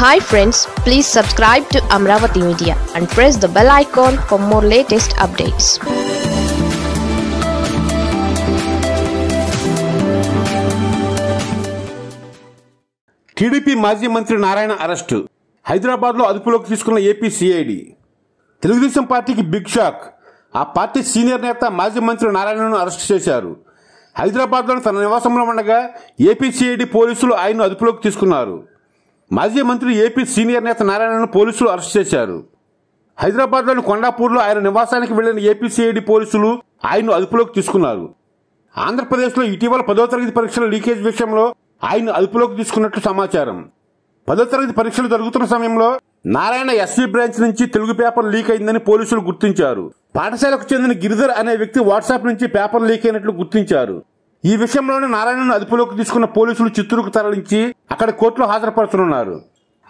Hi friends please subscribe to Amaravati media and press the bell icon for more latest updates TDP మాజీ మంత్రి Narayana arrest. హైదరాబాద్లో అదుపులోకి తీసుకున్న AP CID. Telugu Desam పార్టీకి big shock. ఆ party senior నేత మాజీ మంత్రి నారాయణను అరెస్టు చేశారు. హైదరాబాద్లోని తన నివాసంలో ఉండగా ఏపీ సిఐడి పోలీసులు ఆయన్ను అదుపులోకి తీసుకున్నారు. మాజీ మంత్రి ఏపీ సీనియర్ నేత నారాయణను పోలీసులు అరెస్ట్ చేశారు. హైదరాబాద్లోని కొండాపూర్లో ఆయన నివాసానికి వెళ్ళిన ఏపీ సిఐడి పోలీసులు ఆయన్ను అదుపులోకి తీసుకున్నారు. ఆంధ్రప్రదేశ్లో ఇటీవల పదో తరగతి పరీక్షల లీకేజ్ విషయంలో ఆయన అదుపులోకి తీసుకున్నట్లు సమాచారం. పదో తరగతి పరీక్షలు జరుగుతున్న సమయంలో నారాయణ ఎస్సీ బ్రాంచ్ నుంచి తెలుగు పేపర్ లీక్ అయిందని పోలీసులు గుర్తించారు. పాఠశాలకు చెందిన గిరిధర్ అనే వ్యక్తి వాట్సాప్ నుంచి పేపర్ లీక్ అయినట్లు గుర్తించారు. ఈ విషయంలోనే నారాయణను అదుపులోకి తీసుకున్న పోలీసులు చిత్తూరుకు తరలించి అక్కడ కోర్టులో హాజరుపరచనున్నారు.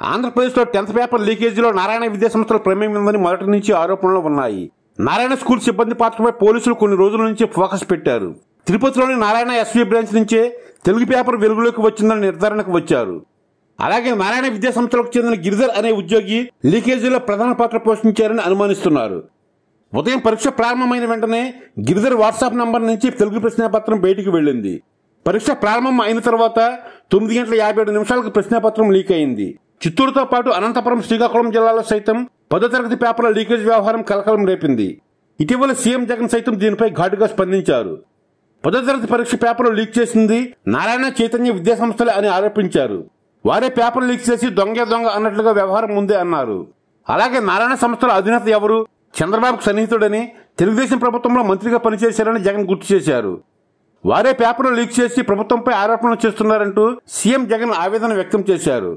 ఆంధ్రప్రదేశ్లో టెన్త్ పేపర్ లీకేజీలో నారాయణ విద్యాసంస్థల ప్రమేయం ఉందని మొదటి నుంచి ఆరోపణలు ఉన్నాయి. నారాయణ స్కూల్ సిబ్బంది పాత్రపై పోలీసులు కొన్ని రోజుల నుంచి ఫోకస్ పెట్టారు. తిరుపతిలోని నారాయణ ఎస్వీ బ్రాంచ్ నుంచే తెలుగు పేపర్ వెలుగులోకి వచ్చిందని నిర్ధారణకు వచ్చారు. అలాగే నారాయణ విద్యాసంస్థలకు చెందిన గిరిధర్ అనే ఉద్యోగి లీకేజీలో ప్రధాన పాత్ర పోషించారని అనుమానిస్తున్నారు. ఉదయం పరీక్ష ప్రారంభమైన వెంటనే గిరిధర్ వాట్సాప్ నంబర్ నుంచి తెలుగు ప్రశ్నాపత్రం బయటికి వెళ్ళింది. పరీక్ష ప్రారంభం అయిన తర్వాత తొమ్మిది గంటల యాభై ఏడు నిమిషాలకు ప్రశ్నాపత్రం లీక్ అయింది. చిత్తూరుతో పాటు అనంతపురం శ్రీకాకుళం జిల్లాలో సైతం పదో తరగతి పేపర్ల లీకేజ్ వ్యవహారం కలకలం రేపింది. ఇటీవల సీఎం జగన్ సైతం దీనిపై ఘాటుగా స్పందించారు. పదో తరగతి పరీక్ష పేపర్లు లీక్ చేసింది నారాయణ చైతన్య విద్యాసంస్థలే అని ఆరోపించారు. వారే పేపర్ లీక్ చేసి దొంగ దొంగ అన్నట్లుగా వ్యవహారం ఉంది అన్నారు. అలాగే నారాయణ సంస్థల అధినేత ఎవరు? చంద్రబాబుకు సన్నిహితుడని తెలుగుదేశం ప్రభుత్వంలో మంత్రిగా పనిచేశారని జగన్ గుర్తు చేశారు. వారే పేపర్ను లీక్ చేసి ప్రభుత్వంపై ఆరోపణలు చేస్తున్నారంటూ సీఎం జగన్ ఆవేదన వ్యక్తం చేశారు.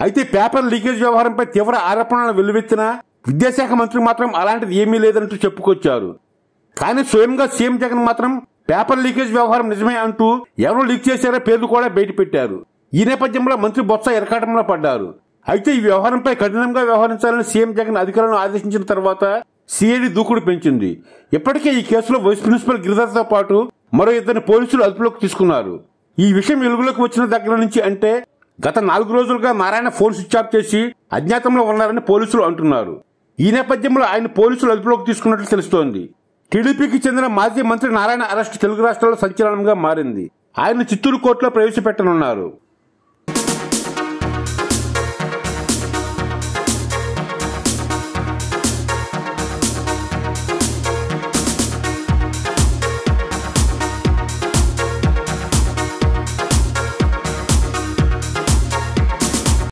అయితే పేపర్ లీకేజ్ వ్యవహారంపై తీవ్ర ఆరోపణలు వెల్లువెత్తినా విద్యాశాఖ మంత్రి మాత్రం అలాంటిది ఏమీ లేదంటూ చెప్పుకొచ్చారు. కానీ స్వయంగా సీఎం జగన్ మాత్రం పేపర్ లీకేజ్ వ్యవహారం నిజమే అంటూ ఎవరు లీక్ చేశారో పేర్లు కూడా బయటపెట్టారు. ఈ నేపథ్యంలో మంత్రి బొత్స ఎరకాటంలో పడ్డారు. అయితే ఈ వ్యవహారంపై కఠినంగా వ్యవహరించాలని సీఎం జగన్ అధికారులను ఆదేశించిన తర్వాత సిఐడి దూకుడు పెంచింది. ఇప్పటికే ఈ కేసులో వైస్ ప్రిన్సిపల్ గిరిధర్తో పాటు మరో ఇద్దరిని పోలీసులు అదుపులోకి తీసుకున్నారు. ఈ విషయం వెలుగులోకి వచ్చిన దగ్గర నుంచి అంటే గత నాలుగు రోజులుగా నారాయణ ఫోన్ స్విచ్ ఆఫ్ చేసి అజ్ఞాతంలో ఉన్నారని పోలీసులు అంటున్నారు. ఈ నేపథ్యంలో ఆయన పోలీసులు అదుపులోకి తీసుకున్నట్లు తెలుస్తోంది. టీడీపీకి చెందిన మాజీ మంత్రి నారాయణ అరెస్ట్ తెలుగు రాష్ట్రాల్లో సంచలనంగా మారింది. ఆయన చిత్తూరు కోర్టులో ప్రవేశపెట్టనున్నారు.